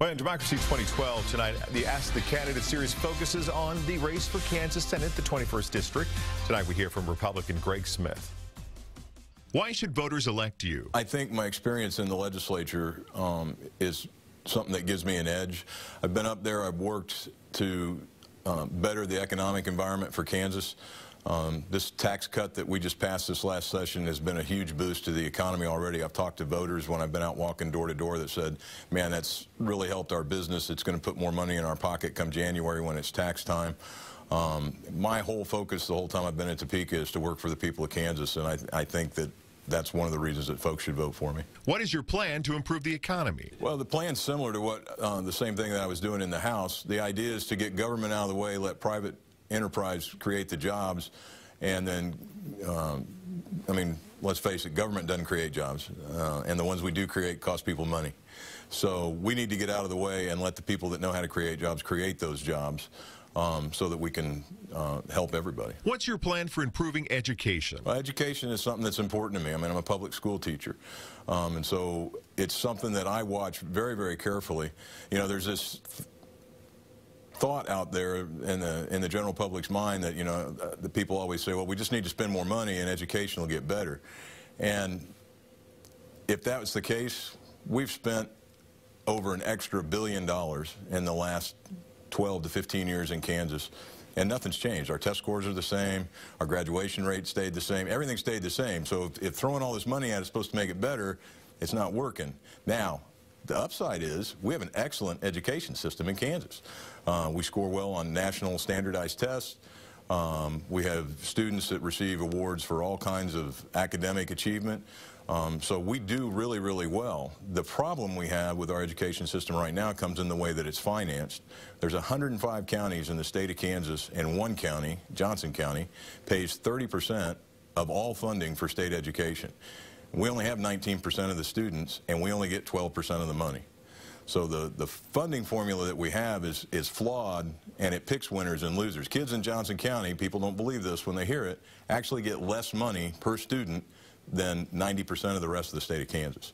Well, in Democracy 2012 tonight, the Ask the Candidate series focuses on the race for Kansas Senate, the 21st District. Tonight we hear from Republican Greg Smith. Why should voters elect you? I think my experience in the legislature um, is something that gives me an edge. I've been up there, I've worked to uh, better the economic environment for Kansas. Um, this tax cut that we just passed this last session has been a huge boost to the economy already. I've talked to voters when I've been out walking door to door that said, man, that's really helped our business. It's going to put more money in our pocket come January when it's tax time. Um, my whole focus the whole time I've been in Topeka is to work for the people of Kansas, and I, I think that that's one of the reasons that folks should vote for me. What is your plan to improve the economy? Well, the plan's similar to what uh, the same thing that I was doing in the House. The idea is to get government out of the way, let private enterprise create the jobs, and then, um, I mean, let's face it, government doesn't create jobs, uh, and the ones we do create cost people money. So we need to get out of the way and let the people that know how to create jobs create those jobs um, so that we can uh, help everybody. What's your plan for improving education? Well, education is something that's important to me. I mean, I'm a public school teacher, um, and so it's something that I watch very, very carefully. You know, there's this thought out there in the in the general public's mind that you know uh, the people always say, well, we just need to spend more money and education will get better. And if that was the case, we've spent over an extra billion dollars in the last 12 to 15 years in Kansas, and nothing's changed. Our test scores are the same. Our graduation rate stayed the same. Everything stayed the same. So if, if throwing all this money at it is supposed to make it better, it's not working. Now, the upside is we have an excellent education system in Kansas. Uh, we score well on national standardized tests. Um, we have students that receive awards for all kinds of academic achievement. Um, so we do really, really well. The problem we have with our education system right now comes in the way that it's financed. There's 105 counties in the state of Kansas, and one county, Johnson County, pays 30% of all funding for state education. We only have 19% of the students, and we only get 12% of the money. So the, the funding formula that we have is, is flawed, and it picks winners and losers. Kids in Johnson County, people don't believe this when they hear it, actually get less money per student than 90% of the rest of the state of Kansas.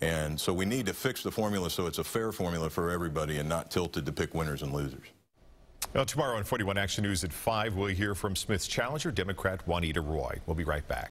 And so we need to fix the formula so it's a fair formula for everybody and not tilted to pick winners and losers. Well, tomorrow on 41 Action News at 5, we'll hear from Smith's challenger, Democrat Juanita Roy. We'll be right back.